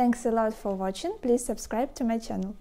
Thanks a lot for watching. Please subscribe to my channel.